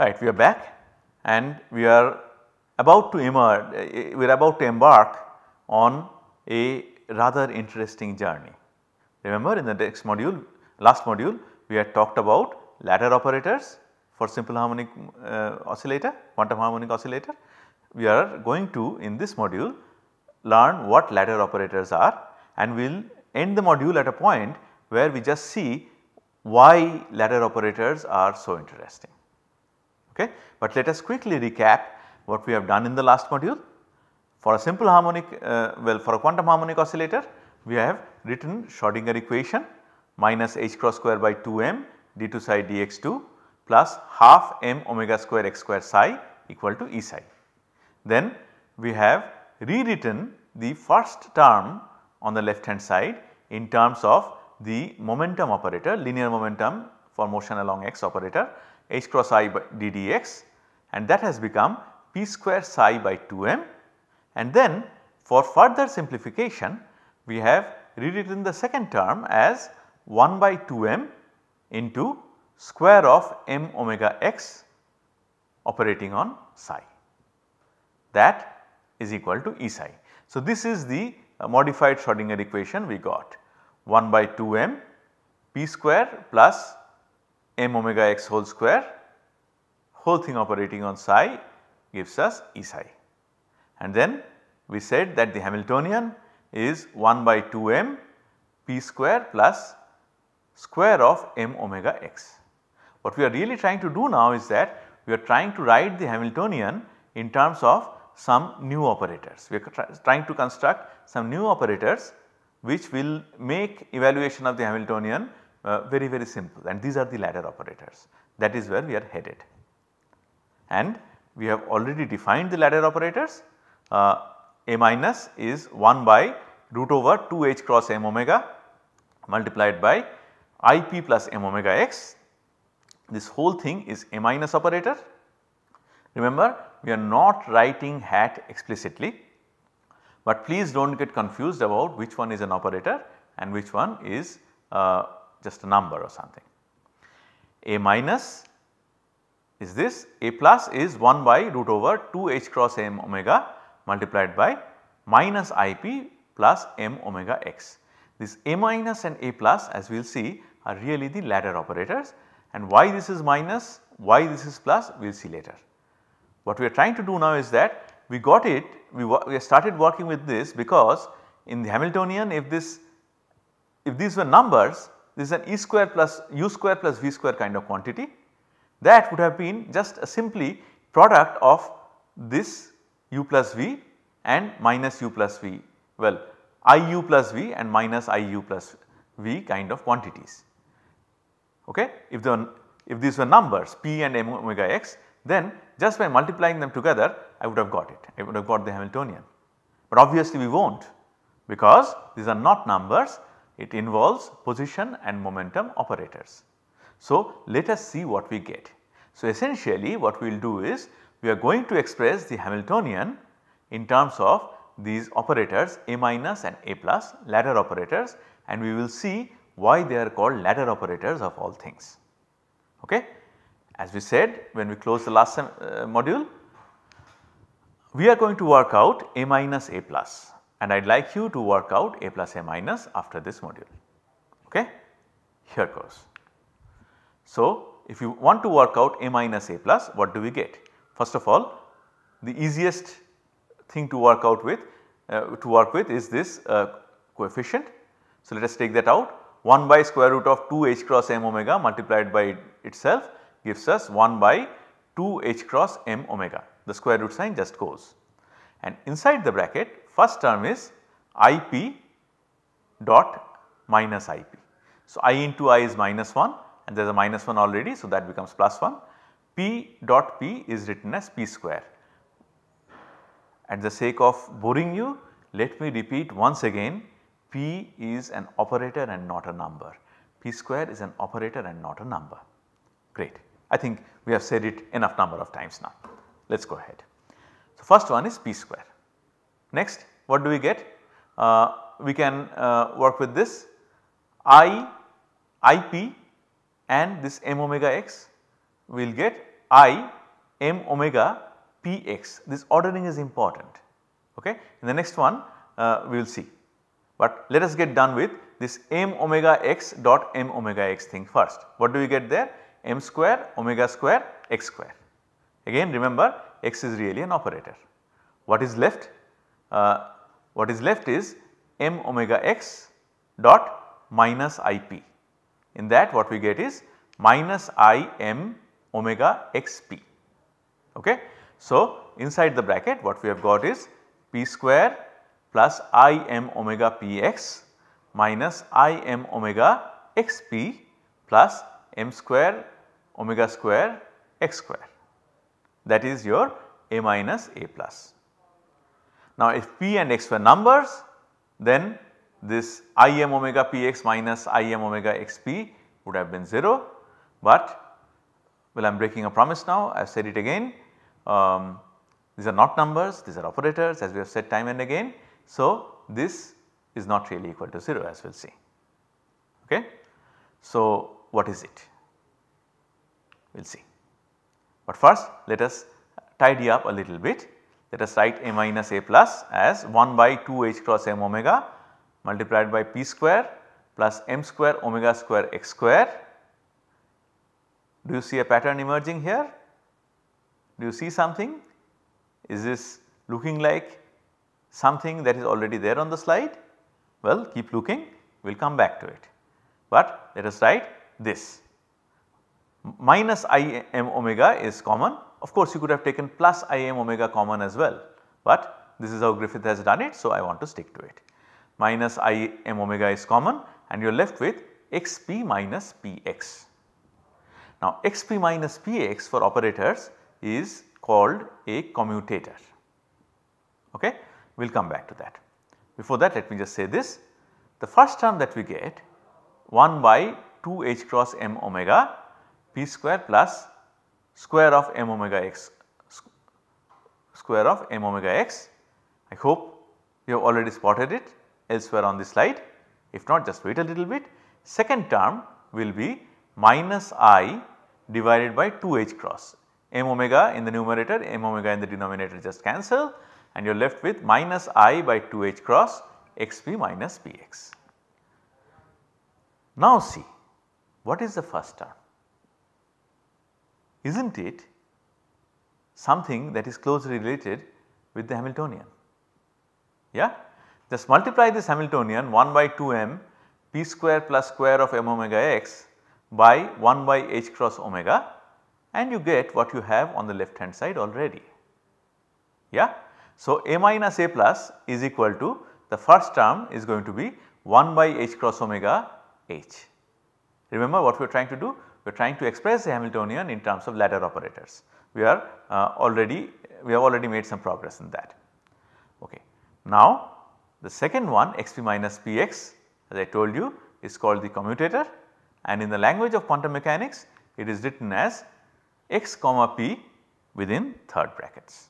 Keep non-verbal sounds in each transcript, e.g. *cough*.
Right, we are back and we are about to emerge, we are about to embark on a rather interesting journey. Remember in the next module, last module we had talked about ladder operators for simple harmonic uh, oscillator, quantum harmonic oscillator. We are going to in this module learn what ladder operators are and we will end the module at a point where we just see why ladder operators are so interesting. Okay. But let us quickly recap what we have done in the last module. For a simple harmonic uh, well for a quantum harmonic oscillator we have written Schrodinger equation minus h cross square by 2m d2 psi dx2 plus half m omega square x square psi equal to E psi. Then we have rewritten the first term on the left hand side in terms of the momentum operator linear momentum for motion along x operator h cross i by d dx and that has become p square psi by 2m and then for further simplification we have rewritten the second term as 1 by 2m into square of m omega x operating on psi. That is equal to E psi. So, this is the uh, modified Schrodinger equation we got. 1 by 2 m p square plus m omega x whole square whole thing operating on psi gives us E psi. And then we said that the Hamiltonian is 1 by 2 m p square plus square of m omega x. What we are really trying to do now is that we are trying to write the Hamiltonian in terms of some new operators. We are trying to construct some new operators which will make evaluation of the Hamiltonian uh, very very simple and these are the ladder operators that is where we are headed. And we have already defined the ladder operators uh, A minus is 1 by root over 2 h cross m omega multiplied by i p plus m omega x. This whole thing is A minus operator. Remember we are not writing hat explicitly, but please do not get confused about which one is an operator and which one is uh, just a number or something. A minus is this, A plus is 1 by root over 2 h cross m omega multiplied by minus i p plus m omega x. This A minus and A plus as we will see are really the ladder operators and why this is minus, why this is plus we will see later. What we are trying to do now is that we got it, we, we started working with this because in the Hamiltonian if this, if these were numbers this is an e square plus u square plus v square kind of quantity that would have been just a simply product of this u plus v and minus u plus v well iu plus v and minus iu plus v kind of quantities. Okay. If, the, if these were numbers p and m omega x then just by multiplying them together I would have got it, I would have got the Hamiltonian. But obviously we will not because these are not numbers, it involves position and momentum operators. So let us see what we get. So essentially what we will do is we are going to express the Hamiltonian in terms of these operators A minus and A plus ladder operators and we will see why they are called ladder operators of all things. Okay. As we said when we close the last uh, module, we are going to work out A minus A plus and I would like you to work out A plus A minus after this module. Okay? Here goes. So, if you want to work out A minus A plus what do we get? First of all the easiest thing to work out with uh, to work with is this uh, coefficient. So, let us take that out 1 by square root of 2 h cross m omega multiplied by itself gives us 1 by 2 h cross m omega the square root sign just goes. And inside the bracket first term is i p dot minus i p. So, i into i is minus 1 and there is a minus 1 already so that becomes plus 1 p dot p is written as p square. At the sake of boring you let me repeat once again p is an operator and not a number p square is an operator and not a number great. I think we have said it enough number of times now. Let us go ahead. So, first one is p square. Next what do we get? Uh, we can uh, work with this i ip and this m omega x we will get i m omega p x this ordering is important okay. In the next one uh, we will see, but let us get done with this m omega x dot m omega x thing first. What do we get there? m square omega square x square. Again remember x is really an operator. What is left? Uh, what is left is m omega x dot minus i p. In that what we get is minus i m omega x p. Okay. So, inside the bracket what we have got is p square plus i m omega p x minus i m omega x p plus m square omega square x square that is your a minus a plus. Now if p and x were numbers then this i m omega p x minus i m omega x p would have been 0, but well I am breaking a promise now I have said it again um, these are not numbers these are operators as we have said time and again. So this is not really equal to 0 as we will see. Okay. So what is it? We will see. But first let us tidy up a little bit. Let us write a minus a plus as 1 by 2 h cross m omega multiplied by p square plus m square omega square x square. Do you see a pattern emerging here? Do you see something? Is this looking like something that is already there on the slide? Well keep looking we will come back to it. But let us write this minus i m omega is common of course you could have taken plus i m omega common as well but this is how Griffith has done it so I want to stick to it. Minus i m omega is common and you are left with x p minus p x. Now x p minus p x for operators is called a commutator okay we will come back to that. Before that let me just say this the first term that we get 1 by 2 h cross m omega p square plus square of m omega x square of m omega x. I hope you have already spotted it elsewhere on the slide if not just wait a little bit. Second term will be minus i divided by 2 h cross m omega in the numerator m omega in the denominator just cancel and you are left with minus i by 2 h cross x p minus p x. Now see what is the first term? Is not it something that is closely related with the Hamiltonian? Yeah? Just multiply this Hamiltonian 1 by 2 m p square plus square of m omega x by 1 by h cross omega and you get what you have on the left hand side already. Yeah? So, a minus a plus is equal to the first term is going to be 1 by h cross omega h. Remember what we are trying to do? We are trying to express the Hamiltonian in terms of ladder operators. We are uh, already we have already made some progress in that. Okay. Now the second one xp minus px as I told you is called the commutator and in the language of quantum mechanics it is written as x comma p within third brackets.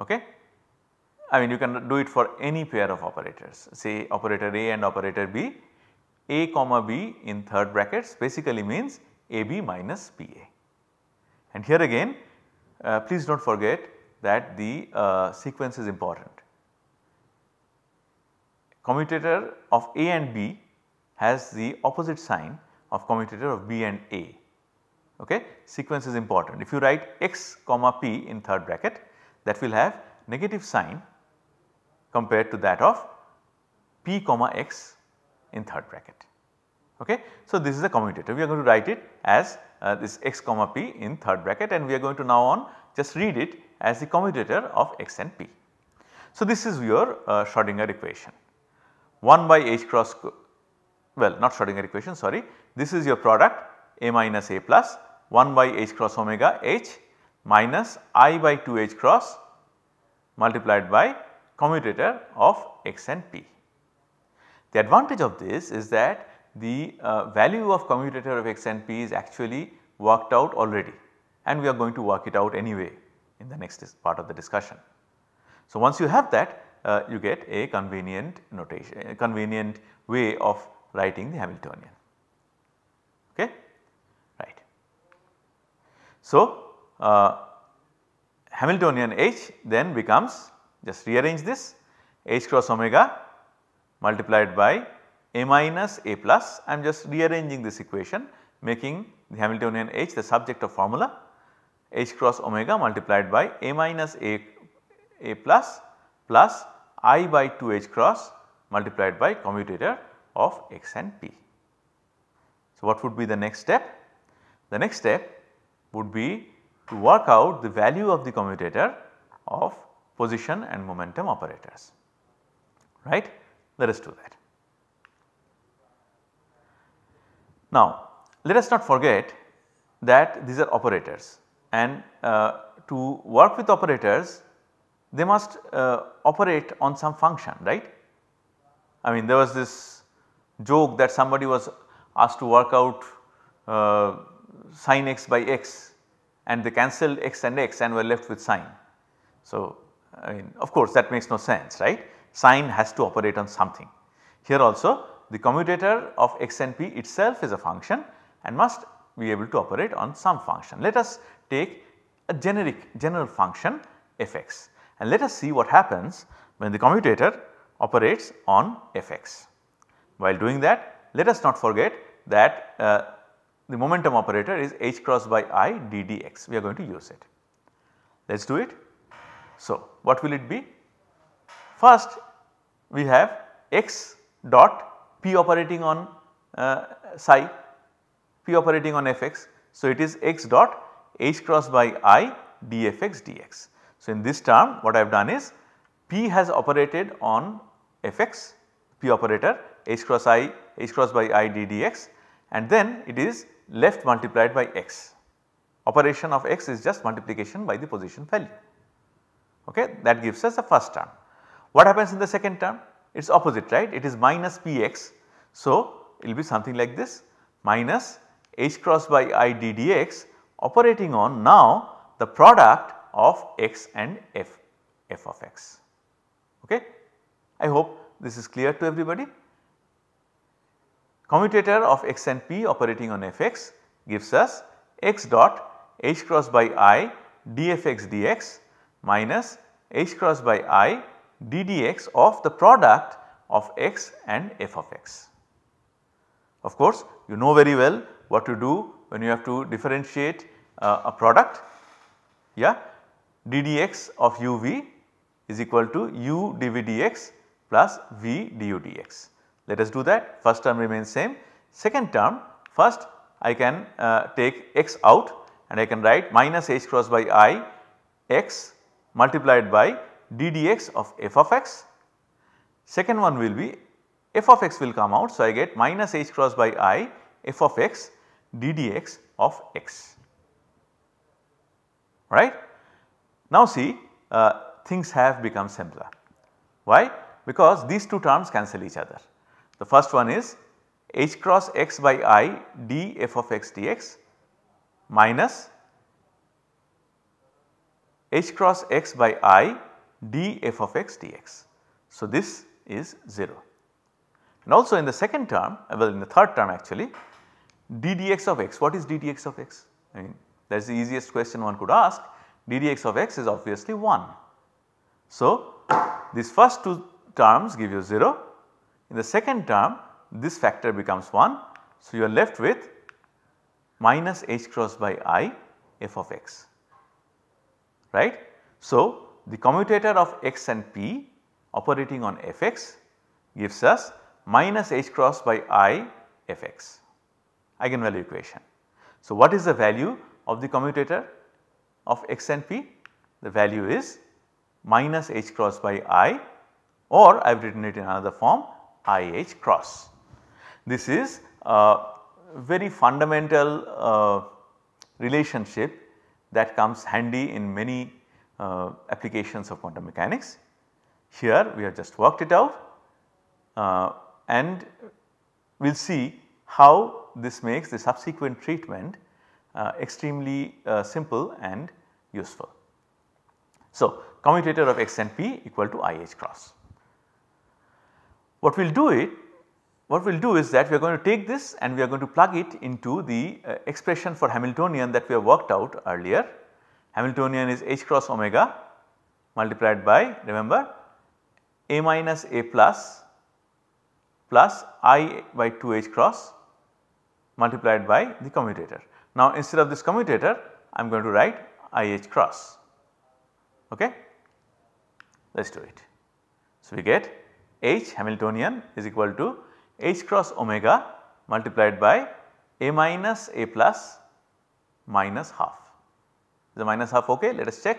Okay. I mean you can do it for any pair of operators say operator A and operator B a comma b in third brackets basically means AB minus PA. And here again uh, please do not forget that the uh, sequence is important. Commutator of A and B has the opposite sign of commutator of B and A. Okay? Sequence is important. If you write x comma p in third bracket that will have negative sign compared to that of p comma x in third bracket. Okay. So, this is a commutator we are going to write it as uh, this x comma p in third bracket and we are going to now on just read it as the commutator of x and p. So, this is your uh, Schrodinger equation 1 by h cross well not Schrodinger equation sorry this is your product a minus a plus 1 by h cross omega h minus i by 2 h cross multiplied by commutator of x and p. The advantage of this is that the uh, value of commutator of x and p is actually worked out already and we are going to work it out anyway in the next part of the discussion. So, once you have that uh, you get a convenient notation, a convenient way of writing the Hamiltonian. Okay? Right. So, uh, Hamiltonian H then becomes just rearrange this H cross omega multiplied by A minus A plus I am just rearranging this equation making the Hamiltonian H the subject of formula H cross omega multiplied by A minus A, A plus plus I by 2 H cross multiplied by commutator of x and p. So, what would be the next step? The next step would be to work out the value of the commutator of position and momentum operators, right. Let us do that. Now, let us not forget that these are operators and uh, to work with operators they must uh, operate on some function right. I mean there was this joke that somebody was asked to work out uh, sin x by x and they cancelled x and x and were left with sine. So, I mean of course that makes no sense right sine has to operate on something. Here also the commutator of x and p itself is a function and must be able to operate on some function. Let us take a generic general function fx and let us see what happens when the commutator operates on fx. While doing that let us not forget that uh, the momentum operator is h cross by i d dx we are going to use it. Let us do it. So, what will it be? First we have x dot p operating on uh, psi p operating on fx. So, it is x dot h cross by i dfx dx. So, in this term what I have done is p has operated on fx p operator h cross i h cross by i d dx and then it is left multiplied by x. Operation of x is just multiplication by the position value okay that gives us the first term. What happens in the second term? It is opposite right it is minus px. So, it will be something like this minus h cross by i d dx operating on now the product of x and f, f of x. Okay. I hope this is clear to everybody. Commutator of x and p operating on fx gives us x dot h cross by i dx minus h cross by i ddx of the product of x and f of x. Of course, you know very well what to do when you have to differentiate uh, a product yeah ddx of uv is equal to u dv dx plus v du dx. Let us do that first term remains same second term first I can uh, take x out and I can write minus h cross by i x multiplied by ddx of f of x. Second one will be f of x will come out. So, I get minus h cross by i f of x ddx of x right. Now see uh, things have become simpler. Why? Because these two terms cancel each other. The first one is h cross x by i d f of x dx minus h cross x by i d f of x dx. So, this is 0 and also in the second term uh, well in the third term actually d dx of x what is d dx of x I mean that is the easiest question one could ask d dx of x is obviously 1. So, *coughs* these first two terms give you 0 in the second term this factor becomes 1. So, you are left with minus h cross by i f of x right. So, the commutator of x and p operating on f x gives us minus h cross by i f x eigenvalue equation. So, what is the value of the commutator of x and p? The value is minus h cross by i or I have written it in another form i h cross. This is a very fundamental uh, relationship that comes handy in many uh, applications of quantum mechanics. Here we have just worked it out uh, and we will see how this makes the subsequent treatment uh, extremely uh, simple and useful. So, commutator of x and p equal to i h cross. What we will do it what we will do is that we are going to take this and we are going to plug it into the uh, expression for Hamiltonian that we have worked out earlier Hamiltonian is h cross omega multiplied by remember a minus a plus plus i by 2 h cross multiplied by the commutator. Now instead of this commutator I am going to write i h cross okay. Let us do it. So we get h Hamiltonian is equal to h cross omega multiplied by a minus a plus minus half. The minus half ok let us check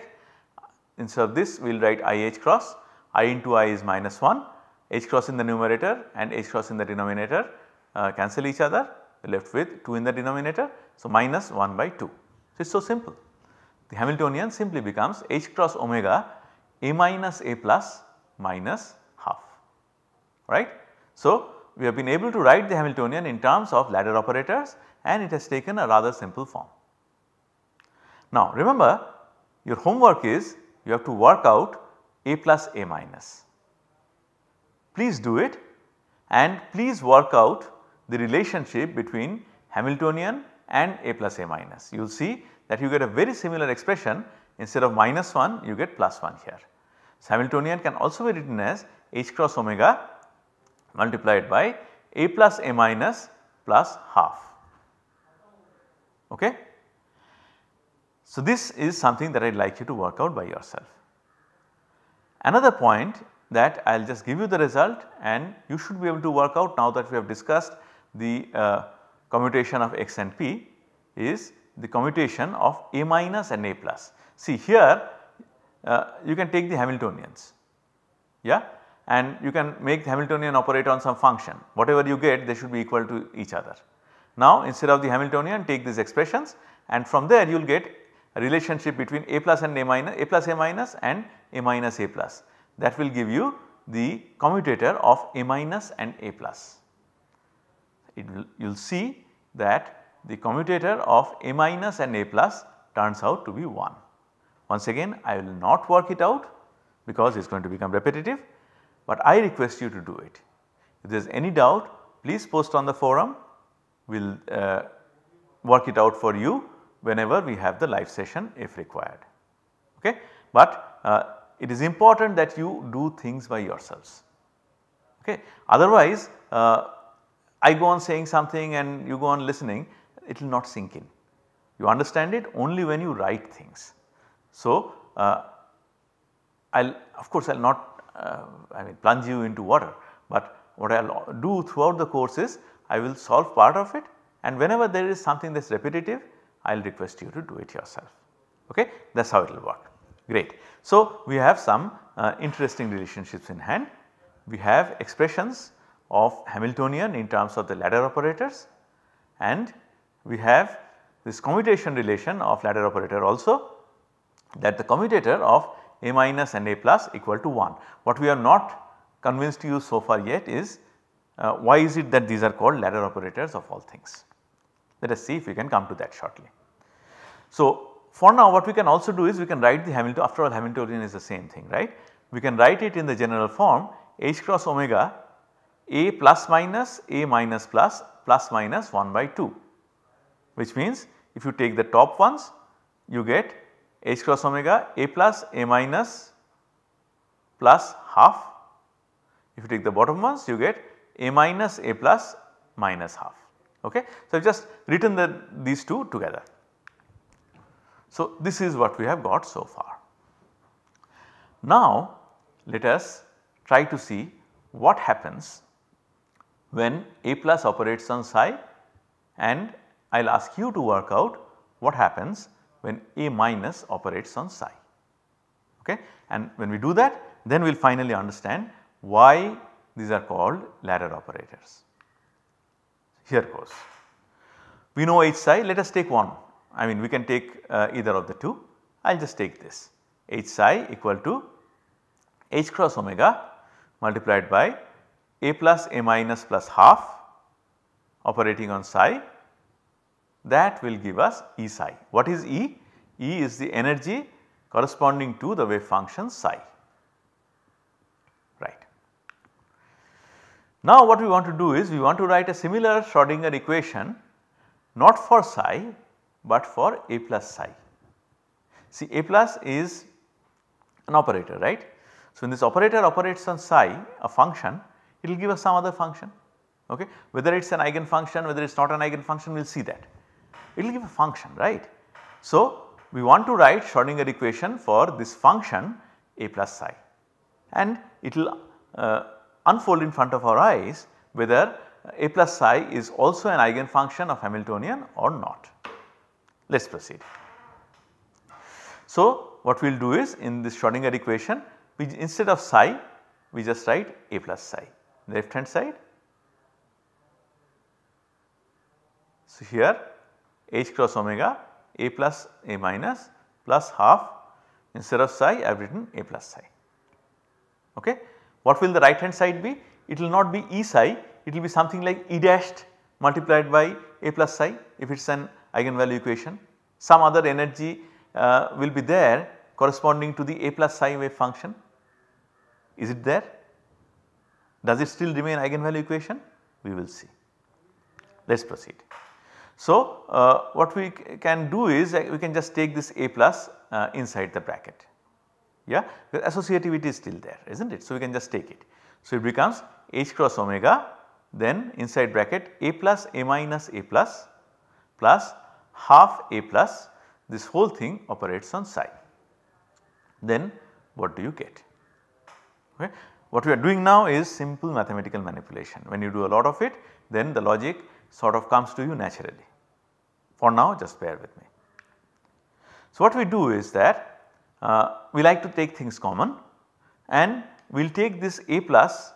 instead of this we will write i h cross i into i is minus 1 h cross in the numerator and h cross in the denominator uh, cancel each other left with 2 in the denominator. So, minus 1 by 2. So, it is so simple. The Hamiltonian simply becomes h cross omega a minus a plus minus half right. So, we have been able to write the Hamiltonian in terms of ladder operators and it has taken a rather simple form. Now remember your homework is you have to work out a plus a minus. Please do it and please work out the relationship between Hamiltonian and a plus a minus. You will see that you get a very similar expression instead of minus 1 you get plus 1 here. So, Hamiltonian can also be written as h cross omega multiplied by a plus a minus plus half. Okay. So, this is something that I would like you to work out by yourself. Another point that I will just give you the result and you should be able to work out now that we have discussed the uh, commutation of x and p is the commutation of a minus and a plus. See here uh, you can take the Hamiltonians yeah and you can make the Hamiltonian operate on some function whatever you get they should be equal to each other. Now instead of the Hamiltonian take these expressions and from there you will get a relationship between a plus and a minus a plus a minus and a minus a plus that will give you the commutator of a minus and a plus. It will you will see that the commutator of a minus and a plus turns out to be 1. Once again I will not work it out because it is going to become repetitive but I request you to do it. If there is any doubt please post on the forum we will uh, work it out for you whenever we have the live session if required. Okay? But uh, it is important that you do things by yourselves. Okay? Otherwise uh, I go on saying something and you go on listening it will not sink in. You understand it only when you write things. So, uh, I will of course I will not uh, I mean plunge you into water, but what I will do throughout the course is I will solve part of it and whenever there is something that is repetitive I will request you to do it yourself okay that is how it will work great. So, we have some uh, interesting relationships in hand we have expressions of Hamiltonian in terms of the ladder operators and we have this commutation relation of ladder operator also that the commutator of a minus and a plus equal to 1. What we are not convinced to you so far yet is uh, why is it that these are called ladder operators of all things. Let us see if we can come to that shortly. So, for now what we can also do is we can write the Hamilton after all Hamiltonian is the same thing right. We can write it in the general form h cross omega a plus minus a minus plus plus minus 1 by 2 which means if you take the top ones you get h cross omega a plus a minus plus half. If you take the bottom ones you get a minus a plus minus half. Okay. So, I have just written the, these two together. So, this is what we have got so far. Now, let us try to see what happens when a plus operates on psi and I will ask you to work out what happens when A minus operates on psi. Okay? And when we do that then we will finally understand why these are called ladder operators. Here goes. We know h psi let us take one I mean we can take uh, either of the two I will just take this h psi equal to h cross omega multiplied by a plus a minus plus half operating on psi that will give us E psi. What is E? E is the energy corresponding to the wave function psi right. Now what we want to do is we want to write a similar Schrodinger equation not for psi but for A plus psi. See A plus is an operator right. So, when this operator operates on psi a function it will give us some other function okay. Whether it is an eigenfunction whether it is not an eigenfunction we will see that it will give a function right. So, we want to write Schrodinger equation for this function a plus psi and it will uh, unfold in front of our eyes whether a plus psi is also an eigenfunction of Hamiltonian or not. Let us proceed. So, what we will do is in this Schrodinger equation we instead of psi we just write a plus psi left hand side. So, here h cross omega a plus a minus plus half instead of psi I have written a plus psi. Okay. What will the right hand side be? It will not be E psi, it will be something like E dashed multiplied by A plus psi if it is an eigenvalue equation. Some other energy uh, will be there corresponding to the A plus psi wave function. Is it there? Does it still remain eigenvalue equation? We will see. Let us proceed. So, uh, what we can do is uh, we can just take this A plus uh, inside the bracket yeah the associativity is still there is not it. So, we can just take it. So, it becomes h cross omega then inside bracket a plus a minus a plus plus half a plus this whole thing operates on psi. Then what do you get? Okay. What we are doing now is simple mathematical manipulation. When you do a lot of it then the logic sort of comes to you naturally. For now just bear with me. So, what we do is that uh, we like to take things common and we will take this a plus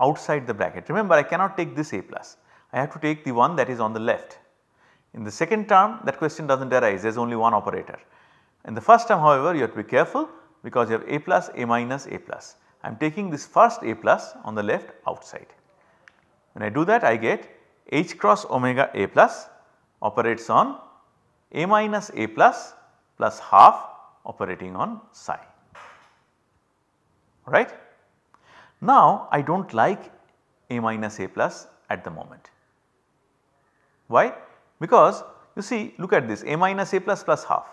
outside the bracket. Remember I cannot take this a plus, I have to take the one that is on the left. In the second term that question does not arise there is only one operator. In the first term however you have to be careful because you have a plus a minus a plus. I am taking this first a plus on the left outside. When I do that I get h cross omega a plus operates on a minus a plus plus half operating on psi right. Now I do not like a minus a plus at the moment. Why? Because you see look at this a minus a plus plus half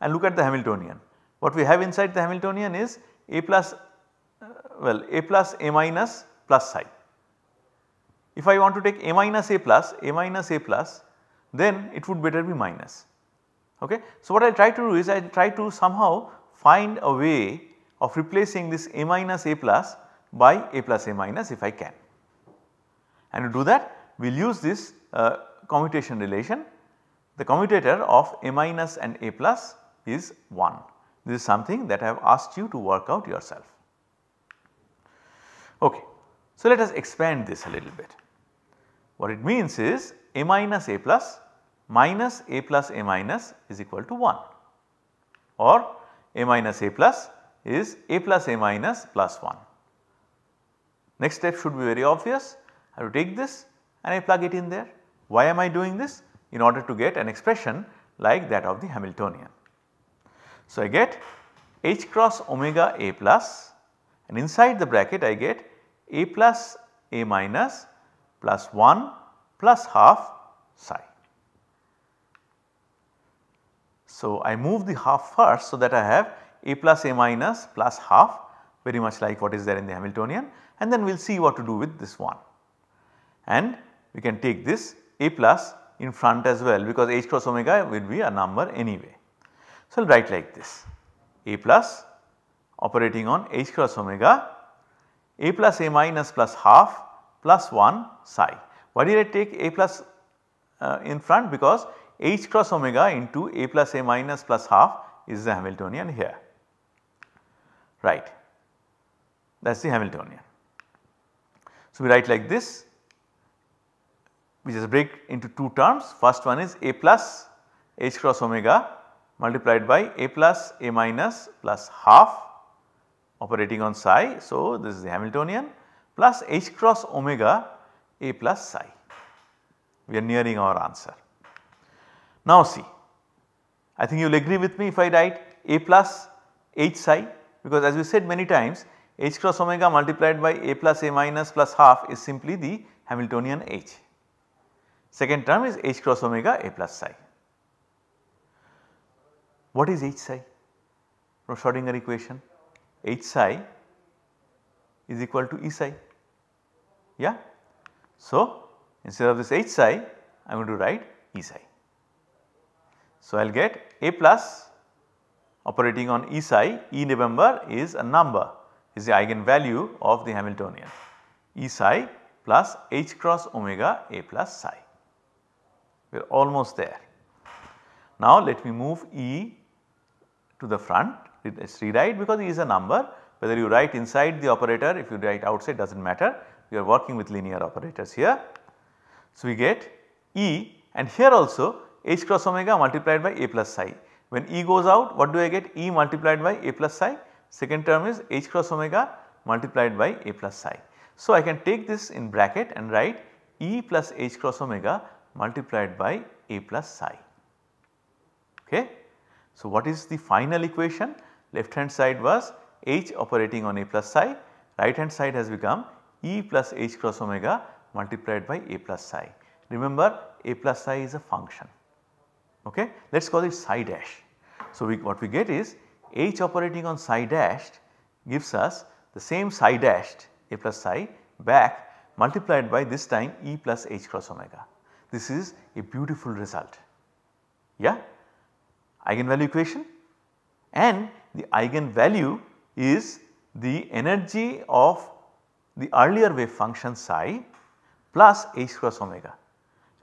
and look at the Hamiltonian. What we have inside the Hamiltonian is a plus uh, well a plus a minus plus psi. If I want to take a minus a plus a minus a plus then it would better be minus Okay. So, what I try to do is I try to somehow find a way of replacing this a minus a plus by a plus a minus if I can. And to do that we will use this uh, commutation relation. The commutator of a minus and a plus is 1. This is something that I have asked you to work out yourself. Okay. So, let us expand this a little bit. What it means is a minus a plus minus a plus a minus is equal to 1 or a minus a plus is a plus a minus plus 1. Next step should be very obvious. I will take this and I plug it in there. Why am I doing this? In order to get an expression like that of the Hamiltonian. So, I get h cross omega a plus and inside the bracket I get a plus a minus plus 1 plus half psi. So, I move the half first so that I have a plus a minus plus half very much like what is there in the Hamiltonian and then we will see what to do with this one. And we can take this a plus in front as well because h cross omega will be a number anyway. So, I will write like this a plus operating on h cross omega a plus a minus plus half plus 1 psi. Why did I take a plus uh, in front because h cross omega into a plus a minus plus half is the Hamiltonian here right that is the Hamiltonian. So, we write like this we just break into two terms first one is a plus h cross omega multiplied by a plus a minus plus half operating on psi. So, this is the Hamiltonian plus h cross omega a plus psi we are nearing our answer. Now see, I think you will agree with me if I write A plus H psi because as we said many times H cross omega multiplied by A plus A minus plus half is simply the Hamiltonian H. Second term is H cross omega A plus psi. What is H psi? from Schrodinger equation H psi is equal to E psi. Yeah. So, instead of this H psi I am going to write E psi. So, I will get A plus operating on E psi, E remember is a number is the eigenvalue of the Hamiltonian E psi plus h cross omega A plus psi. We are almost there. Now let me move E to the front, let us rewrite because E is a number whether you write inside the operator if you write outside does not matter we are working with linear operators here. So we get E and here also h cross omega multiplied by A plus psi. When E goes out what do I get E multiplied by A plus psi second term is h cross omega multiplied by A plus psi. So I can take this in bracket and write E plus h cross omega multiplied by A plus psi. Okay. So what is the final equation left hand side was h operating on A plus psi right hand side has become E plus h cross omega multiplied by A plus psi. Remember A plus psi is a function okay. Let us call it psi dash. So, we, what we get is h operating on psi dashed gives us the same psi dashed a plus psi back multiplied by this time e plus h cross omega. This is a beautiful result. Yeah, eigenvalue equation and the eigenvalue is the energy of the earlier wave function psi plus h cross omega.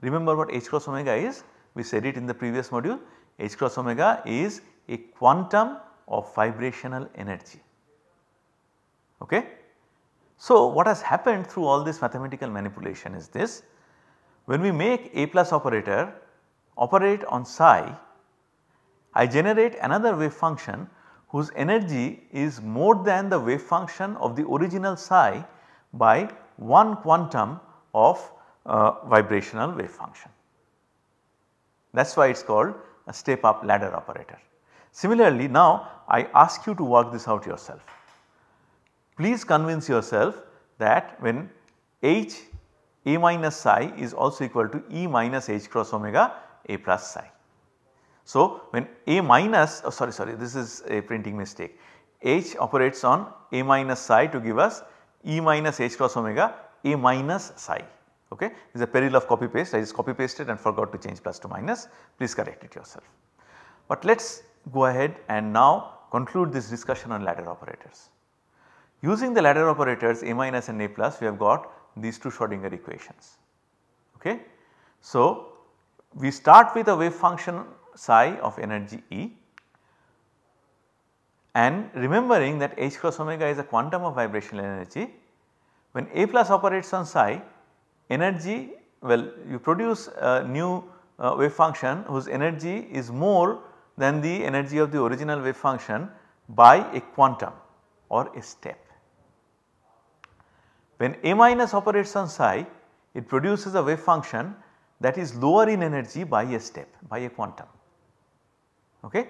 Remember what h cross omega is? We said it in the previous module h cross omega is a quantum of vibrational energy. Okay. So, what has happened through all this mathematical manipulation is this when we make a plus operator operate on psi I generate another wave function whose energy is more than the wave function of the original psi by one quantum of uh, vibrational wave function. That is why it is called a step up ladder operator. Similarly, now I ask you to work this out yourself. Please convince yourself that when h a minus psi is also equal to e minus h cross omega a plus psi. So, when a minus oh sorry sorry this is a printing mistake h operates on a minus psi to give us e minus h cross omega a minus psi okay. This is a peril of copy paste I just copy pasted and forgot to change plus to minus please correct it yourself. But let us go ahead and now conclude this discussion on ladder operators. Using the ladder operators A minus and A plus we have got these two Schrodinger equations. Okay. So, we start with a wave function psi of energy E and remembering that h cross omega is a quantum of vibrational energy when A plus operates on psi energy well you produce a new uh, wave function whose energy is more than the energy of the original wave function by a quantum or a step. When A minus operates on psi it produces a wave function that is lower in energy by a step by a quantum. Okay.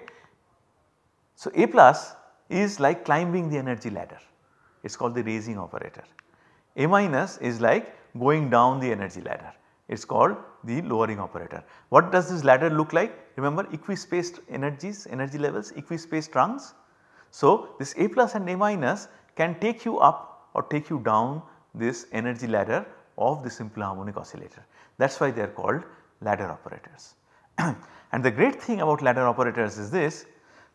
So, A plus is like climbing the energy ladder it is called the raising operator. A minus is like going down the energy ladder it is called the lowering operator. What does this ladder look like? Remember equispaced energies, energy levels, equispaced rungs. So, this A plus and A minus can take you up or take you down this energy ladder of the simple harmonic oscillator. That is why they are called ladder operators. *clears throat* and the great thing about ladder operators is this,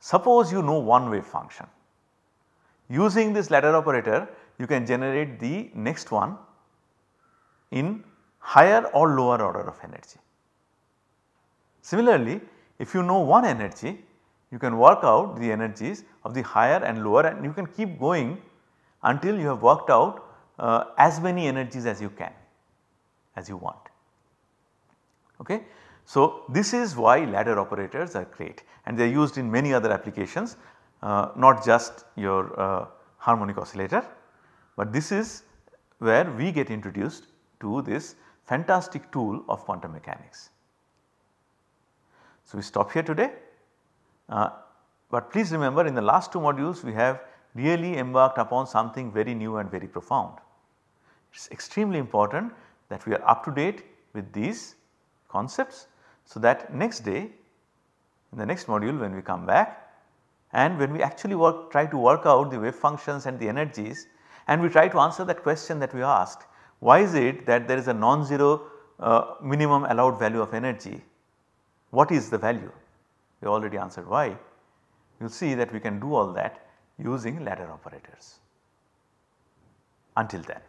suppose you know one wave function. Using this ladder operator you can generate the next one in higher or lower order of energy. Similarly, if you know one energy you can work out the energies of the higher and lower and you can keep going until you have worked out uh, as many energies as you can as you want. Okay. So, this is why ladder operators are great and they are used in many other applications uh, not just your uh, harmonic oscillator, but this is where we get introduced to this fantastic tool of quantum mechanics. So, we stop here today, uh, but please remember in the last two modules we have really embarked upon something very new and very profound. It is extremely important that we are up to date with these concepts so that next day in the next module when we come back and when we actually work try to work out the wave functions and the energies and we try to answer that question that we asked why is it that there is a non-zero uh, minimum allowed value of energy? What is the value? We already answered why. You will see that we can do all that using ladder operators. Until then.